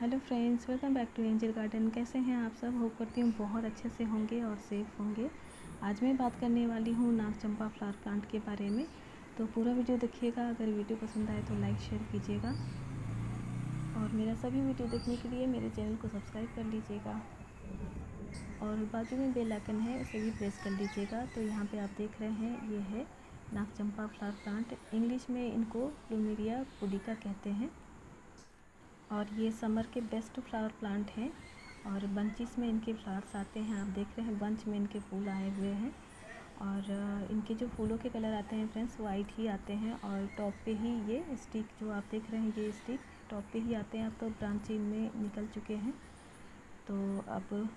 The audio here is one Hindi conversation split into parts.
Hello friends, welcome back to Angel Garden. कैसे हैं आप सब? होप करती हूँ बहुत अच्छे से होंगे और सेफ़ होंगे। आज मैं बात करने वाली हूँ नाग चंपा फ्लावर प्लांट के बारे में। तो पूरा वीडियो देखिएगा, अगर वीडियो पसंद आए तो लाइक, शेयर कीजिएगा। और मेरा सभी वीडियो देखने के लिए मेरे चैनल को सब्सक्राइब कर लीजिएगा। और बाजू में बेल आइकन है, उसे भी प्रेस कर लीजिएगा। तो यहाँ पर आप देख रहे हैं, ये है नाग चंपा फ्लावर प्लांट। इंग्लिश में इनको प्लूमेरिया पुडिका कहते हैं। और ये समर के बेस्ट फ्लावर प्लांट हैं और बंचिस में इनके फ्लावर्स आते हैं। आप देख रहे हैं बंच में इनके फूल आए हुए हैं और इनके जो फूलों के कलर आते हैं फ्रेंड्स वाइट ही आते हैं और टॉप पे ही ये स्टिक जो आप देख रहे हैं ये स्टिक टॉप पे ही आते हैं। अब तो ब्रांच इनमें निकल चुके हैं। तो अब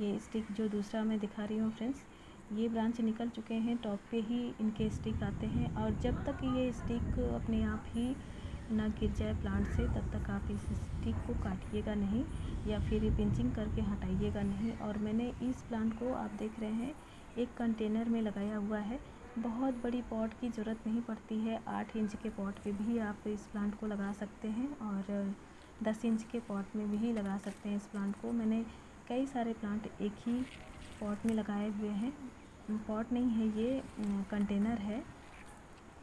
ये स्टिक जो दूसरा मैं दिखा रही हूँ फ्रेंड्स ये ब्रांच निकल चुके हैं। टॉप पे ही इनके स्टिक आते हैं और जब तक ये स्टिक अपने आप ही ना गिर जाए प्लांट से, तब तक आप इस स्टिक को काटिएगा नहीं या फिर पिंचिंग करके हटाइएगा नहीं। और मैंने इस प्लांट को, आप देख रहे हैं, एक कंटेनर में लगाया हुआ है। बहुत बड़ी पॉट की ज़रूरत नहीं पड़ती है। आठ इंच के पॉट पे भी आप इस प्लांट को लगा सकते हैं और दस इंच के पॉट में भी लगा सकते हैं इस प्लांट को। मैंने कई सारे प्लांट एक ही पॉट में लगाए हुए हैं। पॉट नहीं है ये, कंटेनर है।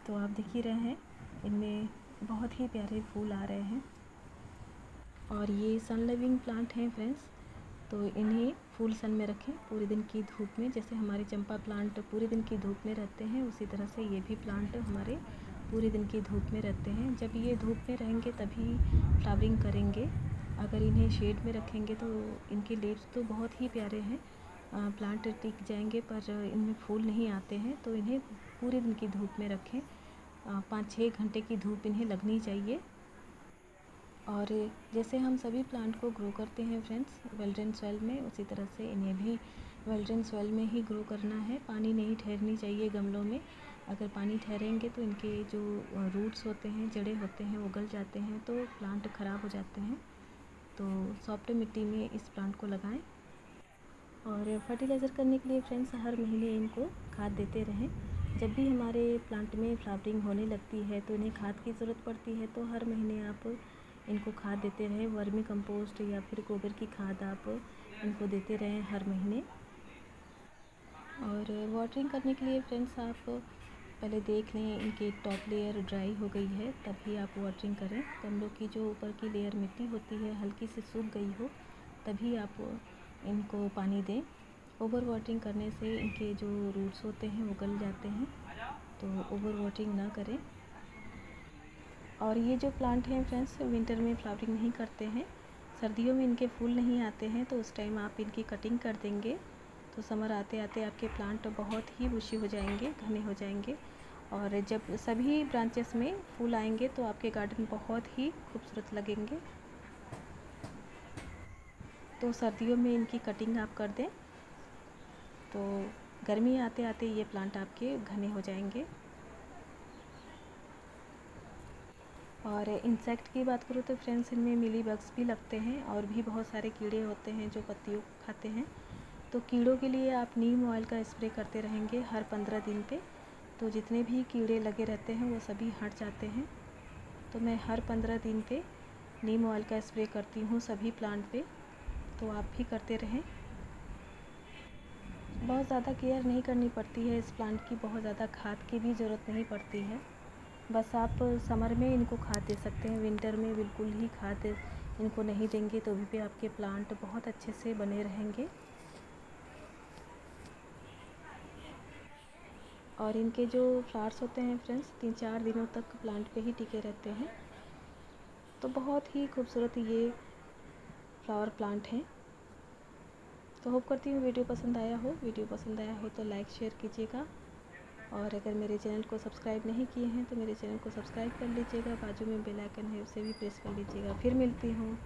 तो आप देख ही रहे हैं, इनमें बहुत ही प्यारे फूल आ रहे हैं। और ये सन लविंग प्लांट हैं फ्रेंड्स तो इन्हें फुल सन में रखें पूरे दिन की धूप में। जैसे हमारे चंपा प्लांट पूरे दिन की धूप में रहते हैं, उसी तरह से ये भी प्लांट हमारे पूरे दिन की धूप में रहते हैं। जब ये धूप में रहेंगे तभी फ्लावरिंग करेंगे। अगर इन्हें शेड में रखेंगे तो इनके लीव्स तो बहुत ही प्यारे हैं। प्लांट टिक जाएँगे पर इनमें फूल नहीं आते हैं तो इन्हें पूरे दिन की धूप में रखें। पाँच छः घंटे की धूप इन्हें लगनी चाहिए। और जैसे हम सभी प्लांट को ग्रो करते हैं फ्रेंड्स वेल्ड्रेन सॉइल में, उसी तरह से इन्हें भी वेल्ड्रेन सॉइल में ही ग्रो करना है। पानी नहीं ठहरनी चाहिए गमलों में। अगर पानी ठहरेंगे तो इनके जो रूट्स होते हैं, जड़े होते हैं, वो गल जाते हैं तो प्लांट ख़राब हो जाते हैं। तो सॉफ्ट मिट्टी में इस प्लांट को लगाएँ। और फर्टिलाइज़र करने के लिए फ्रेंड्स हर महीने इनको खाद देते रहें। जब भी हमारे प्लांट में फ्लावरिंग होने लगती है तो इन्हें खाद की ज़रूरत पड़ती है तो हर महीने आप इनको खाद देते रहें। वर्मी कंपोस्ट या फिर गोबर की खाद आप इनको देते रहें हर महीने। और वाटरिंग करने के लिए फ्रेंड्स आप पहले देख लें, इनकी टॉप लेयर ड्राई हो गई है, तभी आप वाटरिंग करें। गमलों की जो ऊपर की लेयर मिट्टी होती है, हल्की से सूख गई हो, तभी आप इनको पानी दें। ओवर वाटरिंग करने से इनके जो रूट्स होते हैं वो गल जाते हैं। तो ओवर वाटरिंग ना करें। और ये जो प्लांट हैं फ्रेंड्स, विंटर में फ्लावरिंग नहीं करते हैं। सर्दियों में इनके फूल नहीं आते हैं तो उस टाइम आप इनकी कटिंग कर देंगे। तो समर आते आते आपके प्लांट बहुत ही बुशी हो जाएँगे, घने हो जाएँगे। और जब सभी ब्रांचेस में फूल आएँगे तो आपके गार्डन बहुत ही खूबसूरत लगेंगे। तो सर्दियों में इनकी कटिंग आप कर दें। तो गर्मी आते आते ये प्लांट आपके घने हो जाएँगे। और इंसेक्ट की बात करूँ तो फ्रेंड्स इनमें मिली बग्स भी लगते हैं और भी बहुत सारे कीड़े होते हैं जो पत्तियों को खाते हैं। तो कीड़ों के लिए आप नीम ऑयल का स्प्रे करते रहेंगे हर पंद्रह दिन पे। तो जितने भी कीड़े लगे रहते हैं वो सभी हट जाते हैं। तो मैं हर पंद्रह दिन पे नीम ऑयल का स्प्रे करती हूँ सभी प्लांट पे। तो आप भी करते रहें। बहुत ज़्यादा केयर नहीं करनी पड़ती है इस प्लांट की, बहुत ज़्यादा खाद की भी ज़रूरत नहीं पड़ती है। बस आप समर में इनको खाद दे सकते हैं, विंटर में बिल्कुल ही खाद इनको नहीं देंगे तो भी आपके प्लांट बहुत अच्छे से बने रहेंगे। और इनके जो फ्लावर्स होते हैं फ्रेंड्स, तीन चार दिनों तक प्लांट पे ही टिके रहते हैं। तो बहुत ही खूबसूरत ये फ्लावर प्लांट हैं। तो होप करती हूँ वीडियो पसंद आया हो। वीडियो पसंद आया हो तो लाइक शेयर कीजिएगा। और अगर मेरे चैनल को सब्सक्राइब नहीं किए हैं तो मेरे चैनल को सब्सक्राइब कर लीजिएगा। बाजू में बेल आइकन है उसे भी प्रेस कर लीजिएगा। फिर मिलती हूँ।